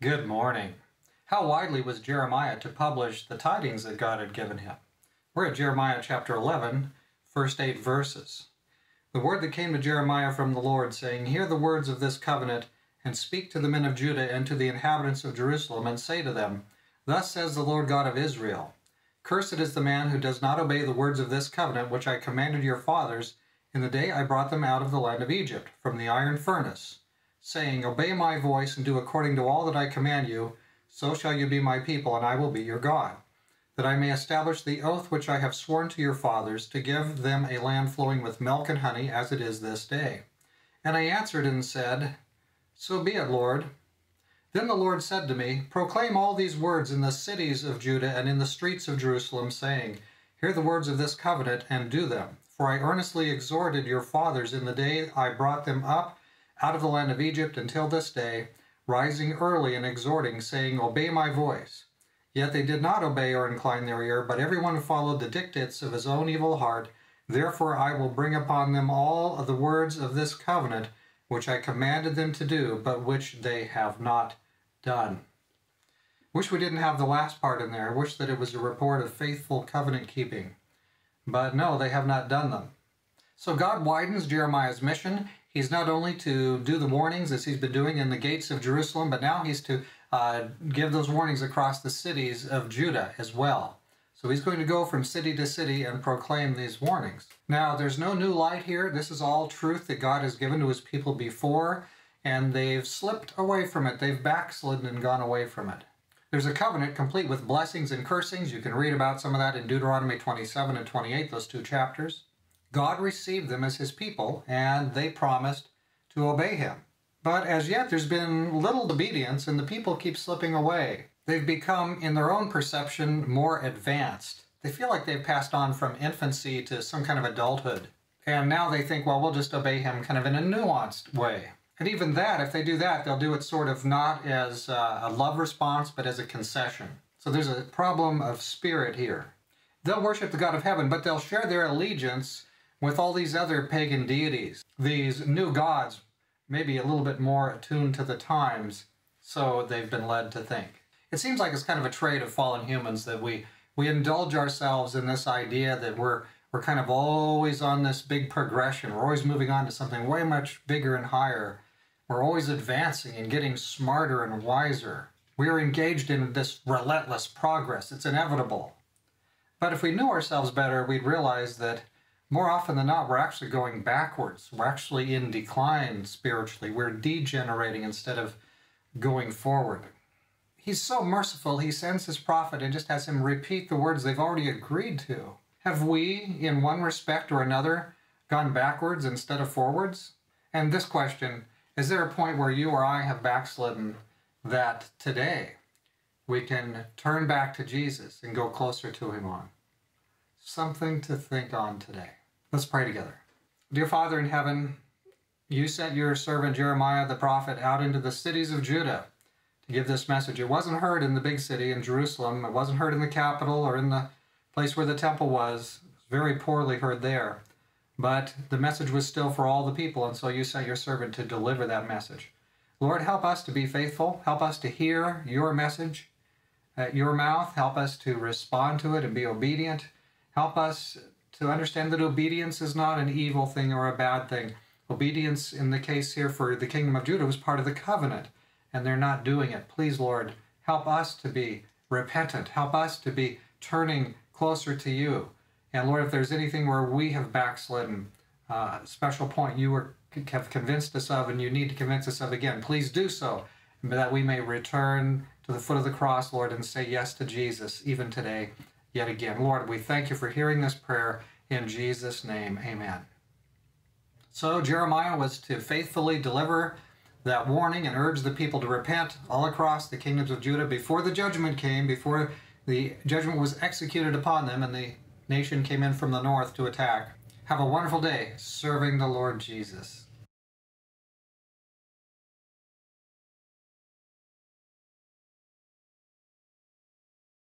Good morning. How widely was Jeremiah to publish the tidings that God had given him? We're at Jeremiah chapter 11, first eight verses. The word that came to Jeremiah from the Lord, saying, Hear the words of this covenant, and speak to the men of Judah and to the inhabitants of Jerusalem, and say to them, Thus says the Lord God of Israel Cursed is the man who does not obey the words of this covenant which I commanded your fathers in the day I brought them out of the land of Egypt, from the iron furnace, saying, Obey my voice and do according to all that I command you, so shall you be my people, and I will be your God. That I may establish the oath which I have sworn to your fathers, to give them a land flowing with milk and honey, as it is this day. And I answered and said, So be it, Lord. Then the Lord said to me, Proclaim all these words in the cities of Judah and in the streets of Jerusalem, saying, Hear the words of this covenant and do them. For I earnestly exhorted your fathers in the day I brought them up out of the land of Egypt until this day, rising early and exhorting, saying, Obey my voice. Yet they did not obey or incline their ear, but every one followed the dictates of his own evil heart. Therefore I will bring upon them all of the words of this covenant, which I commanded them to do, but which they have not done. Wish we didn't have the last part in there. Wish that it was a report of faithful covenant keeping. But no, they have not done them. So God widens Jeremiah's mission. He's not only to do the warnings as he's been doing in the gates of Jerusalem, but now he's to uh, give those warnings across the cities of Judah as well. So he's going to go from city to city and proclaim these warnings. Now, there's no new light here. This is all truth that God has given to his people before, and they've slipped away from it. They've backslidden and gone away from it. There's a covenant complete with blessings and cursings. You can read about some of that in Deuteronomy 27 and 28, those two chapters. God received them as his people, and they promised to obey him. But as yet, there's been little obedience, and the people keep slipping away. They've become, in their own perception, more advanced. They feel like they've passed on from infancy to some kind of adulthood. And now they think, well, we'll just obey him kind of in a nuanced way. And even that, if they do that, they'll do it sort of not as uh, a love response, but as a concession. So there's a problem of spirit here. They'll worship the God of heaven, but they'll share their allegiance with all these other pagan deities. These new gods maybe a little bit more attuned to the times, so they've been led to think. It seems like it's kind of a trait of fallen humans that we, we indulge ourselves in this idea that we're, we're kind of always on this big progression. We're always moving on to something way much bigger and higher. We're always advancing and getting smarter and wiser. We are engaged in this relentless progress. It's inevitable. But if we knew ourselves better, we'd realize that more often than not, we're actually going backwards. We're actually in decline spiritually. We're degenerating instead of going forward. He's so merciful, he sends his prophet and just has him repeat the words they've already agreed to. Have we, in one respect or another, gone backwards instead of forwards? And this question is there a point where you or I have backslidden that today we can turn back to Jesus and go closer to him on? Something to think on today. Let's pray together. Dear Father in heaven, you sent your servant Jeremiah the prophet out into the cities of Judah to give this message. It wasn't heard in the big city in Jerusalem. It wasn't heard in the capital or in the place where the temple was. It was very poorly heard there. But the message was still for all the people, and so you sent your servant to deliver that message. Lord, help us to be faithful. Help us to hear your message at your mouth. Help us to respond to it and be obedient. Help us to understand that obedience is not an evil thing or a bad thing. Obedience, in the case here for the kingdom of Judah, was part of the covenant, and they're not doing it. Please, Lord, help us to be repentant. Help us to be turning closer to you. And Lord, if there's anything where we have backslidden, uh, special point you were, have convinced us of and you need to convince us of again, please do so, that we may return to the foot of the cross, Lord, and say yes to Jesus even today yet again. Lord, we thank you for hearing this prayer in Jesus' name. Amen. So Jeremiah was to faithfully deliver that warning and urge the people to repent all across the kingdoms of Judah before the judgment came, before the judgment was executed upon them and the nation came in from the north to attack. Have a wonderful day serving the Lord Jesus.